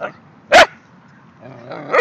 like,